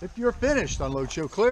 If you're finished, unload show clear.